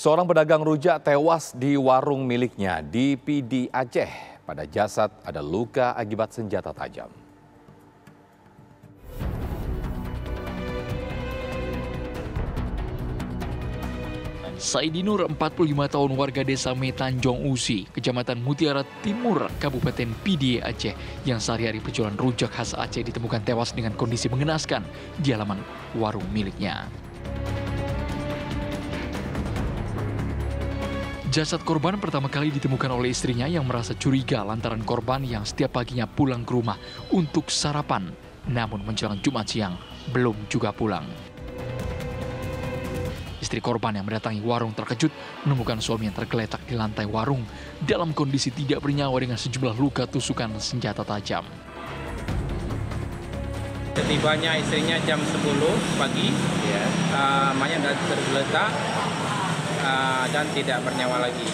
Seorang pedagang rujak tewas di warung miliknya di PD Aceh. Pada jasad ada luka akibat senjata tajam. Saidinur, 45 tahun warga desa Metanjong Usi, Kecamatan Mutiara Timur, Kabupaten Pidie Aceh, yang sehari-hari berjualan rujak khas Aceh ditemukan tewas dengan kondisi mengenaskan di halaman warung miliknya. Jasad korban pertama kali ditemukan oleh istrinya yang merasa curiga lantaran korban yang setiap paginya pulang ke rumah untuk sarapan, namun menjelang Jumat siang belum juga pulang. Istri korban yang mendatangi warung terkejut menemukan suami yang tergeletak di lantai warung dalam kondisi tidak bernyawa dengan sejumlah luka tusukan senjata tajam. Setibanya istrinya jam 10 pagi, ya. uh, Maya sudah tergeletak uh, dan tidak bernyawa lagi.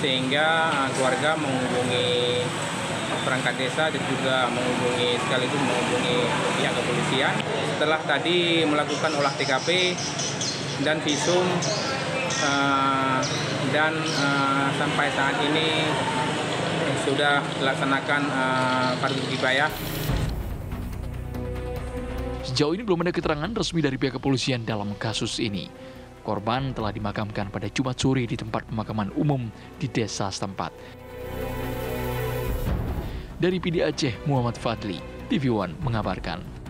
Sehingga uh, keluarga menghubungi perangkat desa dan juga menghubungi sekaligus menghubungi pihak kepolisian. Setelah tadi melakukan olah TKP dan visum uh, dan uh, sampai saat ini sudah dilaksanakan uh, fardu kifayah. Sejauh ini belum ada keterangan resmi dari pihak kepolisian dalam kasus ini. Korban telah dimakamkan pada Jumat sore di tempat pemakaman umum di desa setempat. Dari PD Aceh, Muhammad Fadli, TV One mengabarkan.